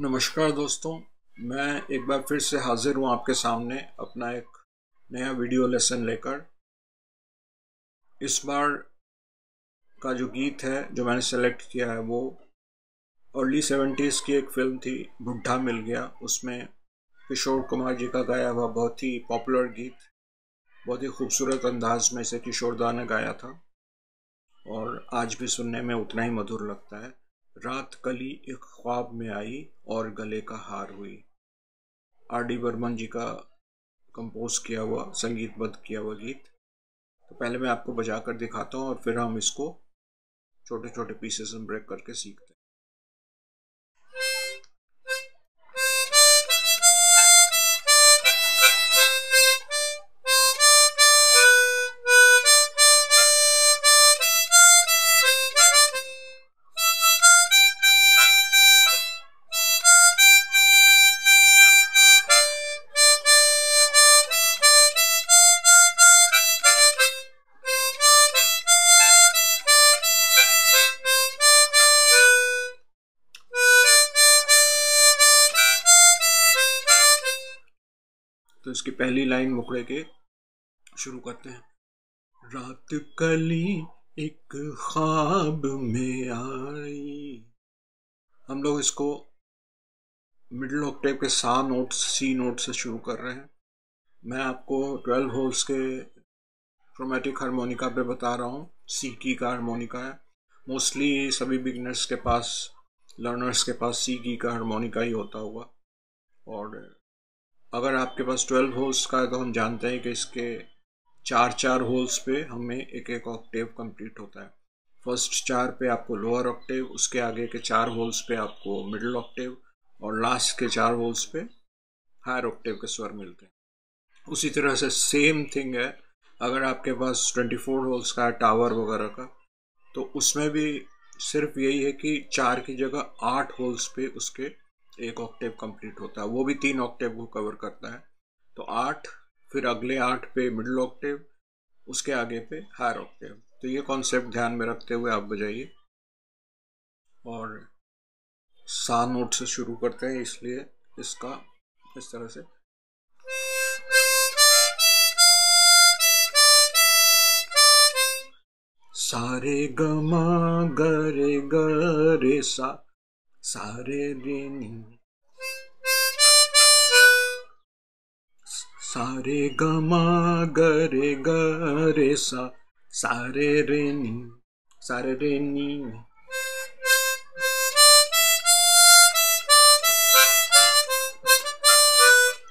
नमस्कार दोस्तों, मैं एक बार फिर से हाजिर हूँ आपके सामने अपना एक नया वीडियो लेसन लेकर। इस बार का जो गीत है, जो मैंने सेलेक्ट किया है, वो अर्ली सेवेंटीज़ की एक फ़िल्म थी बुढ़ा मिल गया। उसमें किशोर कुमार जी का गाया हुआ बहुत ही पॉपुलर गीत, बहुत ही खूबसूरत अंदाज में इसे किशोर दा ने गाया था। और आज भी सुनने में उतना ही मधुर लगता है। रात कली एक ख्वाब में आई और गले का हार हुई। आर डी बर्मन जी का कंपोज किया हुआ, संगीतबद्ध किया हुआ गीत। तो पहले मैं आपको बजा कर दिखाता हूँ और फिर हम इसको छोटे छोटे पीसेस में ब्रेक करके सीखते हैं। तो इसकी पहली लाइन मुकड़े के शुरू करते हैं। रात कली एक ख्वाब में आई। हम लोग इसको मिडिल ऑक्टेव के सा नोट सी नोट से शुरू कर रहे हैं। मैं आपको ट्वेल्व होल्स के क्रोमेटिक हारमोनिका पे बता रहा हूँ। सी की का हारमोनिका है। मोस्टली सभी बिगनर्स के पास लर्नर्स के पास सी की का हारमोनिका ही होता होगा। और अगर आपके पास ट्वेल्व होल्स का है तो हम जानते हैं कि इसके चार चार होल्स पे हमें एक एक ऑक्टेव कंप्लीट होता है। फ़र्स्ट चार पे आपको लोअर ऑक्टेव उसके आगे के चार होल्स पे आपको मिडिल ऑक्टेव और लास्ट के चार होल्स पे हायर ऑक्टेव के स्वर मिलते हैं। उसी तरह से सेम थिंग है, अगर आपके पास ट्वेंटी फोर होल्स का है टावर वगैरह का तो उसमें भी सिर्फ़ यही है कि चार की जगह आठ होल्स पे उसके एक ऑक्टेव कंप्लीट होता है। वो भी तीन ऑक्टेव को कवर करता है। तो आठ, फिर अगले आठ पे मिडिल ऑक्टेव उसके आगे पे हायर ऑक्टेव तो ये कॉन्सेप्ट ध्यान में रखते हुए आप बजाइए। और सा नोट से शुरू करते हैं, इसलिए इसका, इस तरह से। सारे गमा गरे गरे सा। सारे रे सारे गमा गरे गरे सा, सारे रे नी सारे रे नी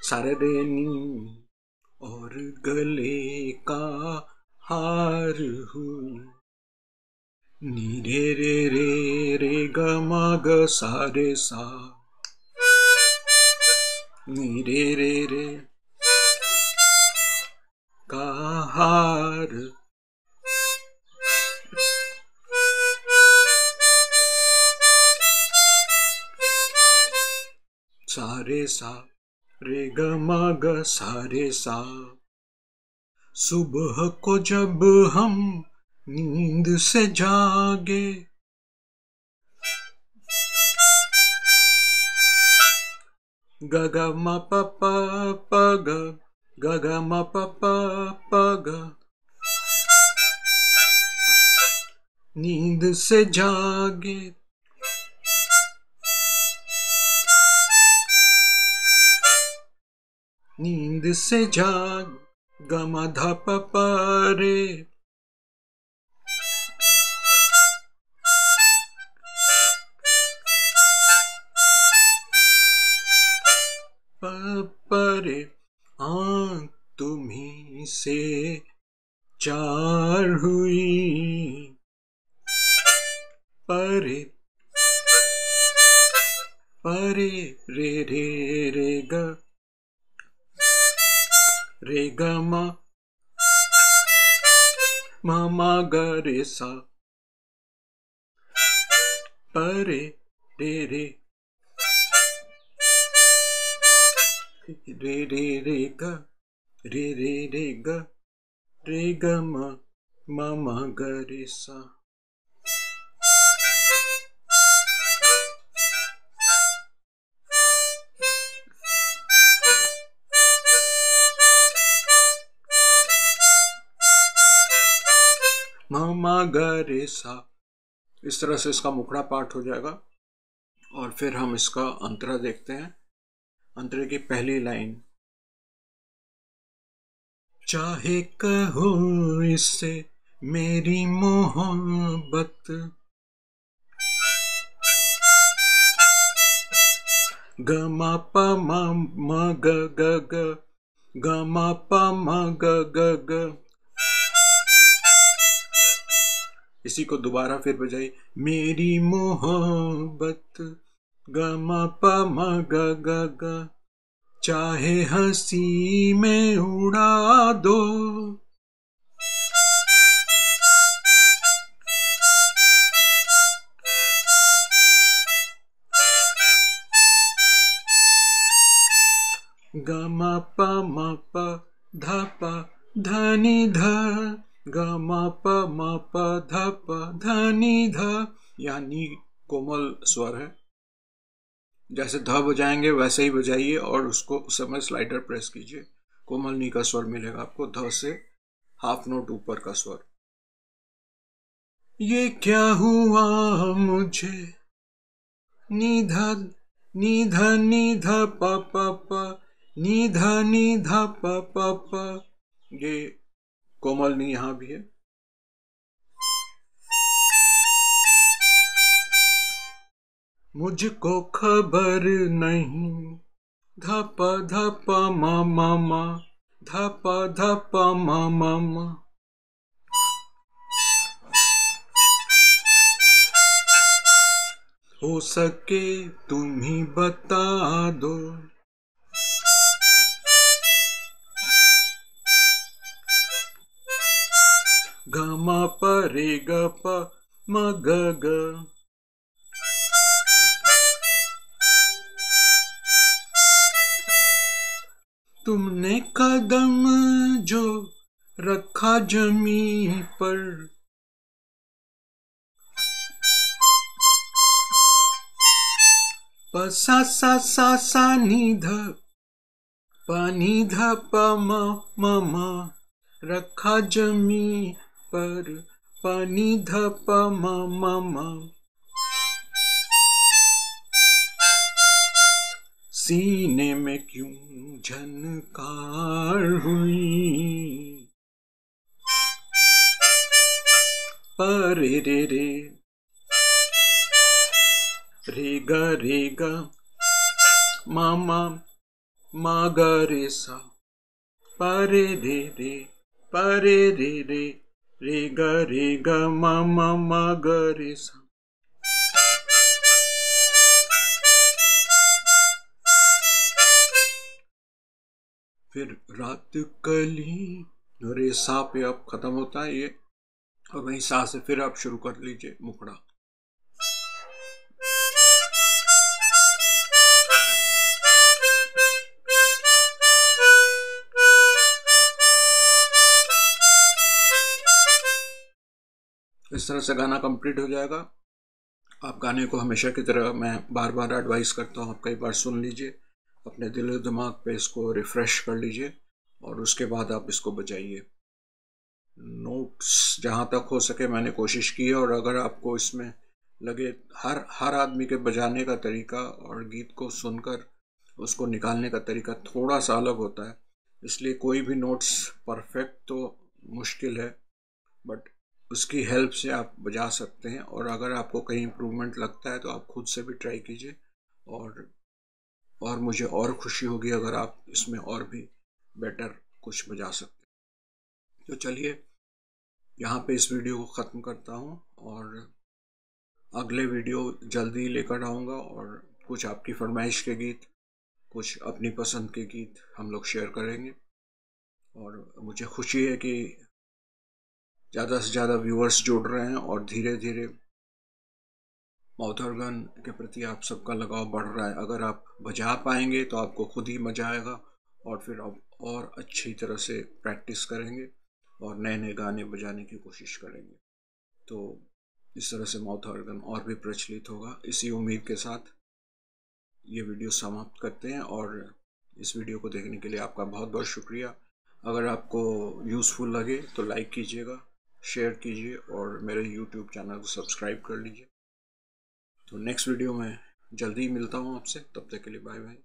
सारे रे नी और गले का हार हुई नी रे रे रे रे ग म ग सा रे सा नी रे रे रे का हार सारे सा रे ग म ग सा रे सा सुबह को जब हम नींद से जागे। गग म प प प ग, गग म प प प ग। नींद से जागे। नींद से जाग, गम ध प परे तुम्ही से चार हुई। परे परे रे रे रे ग रे ग म ग रे सा। परे रे रे रे रे रे ग, रे रे रे ग रे ग म म म ग रे सा। मामा गे सा। इस तरह से इसका मुखड़ा पाठ हो जाएगा। और फिर हम इसका अंतरा देखते हैं। अंतरे की पहली लाइन। चाहे कहो इससे मेरी मोहब्बत। ग म प म ग ग ग। प म ग ग ग। इसी को दोबारा फिर बजाई मेरी मोहब्बत। ग म प म ग ग ग। चाहे हँसी में उड़ा दो। ग म प म प ध प धनी ध। ग म प म प ध प धनी ध। यानी कोमल स्वर है। जैसे ध बजाएँगे, वैसे ही बजाइए और उसको उस समय स्लाइडर प्रेस कीजिए। कोमल नी का स्वर मिलेगा आपको, ध से हाफ़ नोट ऊपर का स्वर। ये क्या हुआ मुझे? निध निध निध, प प प, निध निध, प प प। ये कोमल नी यहाँ भी है। मुझको खबर नहीं। धप धप म म। म धप धप म म। म हो सके तुम ही बता दो। ग म प रे रखा जमी पर? पसा सा सा सा निध पानी ध, प म म म, रखा जमी पर पानी ध प म म म। सीने में क्यों झनकार हुई? परे रे रे रे ग रे मामा मा रे सा। परे रे रे परे रे रे रे रे मामा मा रे सा। फिर रात कली। रे सा पे अब खत्म होता है ये। और वहीं सा से फिर आप शुरू कर लीजिए, मुखड़ा। इस तरह से गाना कंप्लीट हो जाएगा। आप गाने को हमेशा की तरह मैं बार बार एडवाइस करता हूँ, आप कई बार सुन लीजिए। अपने दिल दिमाग पे इसको रिफ़्रेश कर लीजिए और उसके बाद आप इसको बजाइए। नोट्स जहाँ तक हो सके मैंने कोशिश की है, और अगर आपको इसमें लगे हर हर आदमी के बजाने का तरीका और गीत को सुनकर उसको निकालने का तरीका थोड़ा सा अलग होता है, इसलिए कोई भी नोट्स परफेक्ट तो मुश्किल है, बट उसकी हेल्प से आप बजा सकते हैं, और अगर आपको कहीं इम्प्रूवमेंट लगता है तो आप खुद से भी ट्राई कीजिए, और और मुझे और खुशी होगी अगर आप इसमें और भी बेटर कुछ बजा सकते तो चलिए, यहाँ पे इस वीडियो को ख़त्म करता हूँ और अगले वीडियो जल्दी लेकर आऊँगा और कुछ आपकी फरमाइश के गीत, कुछ अपनी पसंद के गीत हम लोग शेयर करेंगे। और मुझे खुशी है कि ज़्यादा से ज़्यादा व्यूअर्स जुड़ रहे हैं और धीरे धीरे माउथ ऑर्गन के प्रति आप सबका लगाव बढ़ रहा है। अगर आप बजा पाएँगे तो आपको खुद ही मज़ा आएगा और फिर आप और अच्छी तरह से प्रैक्टिस करेंगे। और नए नए गाने बजाने की कोशिश करेंगे। तो इस तरह से माउथ ऑर्गन और भी प्रचलित होगा। इसी उम्मीद के साथ ये वीडियो समाप्त करते हैं और इस वीडियो को देखने के लिए आपका बहुत बहुत शुक्रिया। अगर आपको यूज़फुल लगे तो लाइक कीजिएगा शेयर कीजिए और मेरे यूट्यूब चैनल को सब्सक्राइब कर लीजिए। तो नेक्स्ट वीडियो में जल्दी ही मिलता हूँ आपसे। तब तक के लिए बाय बाय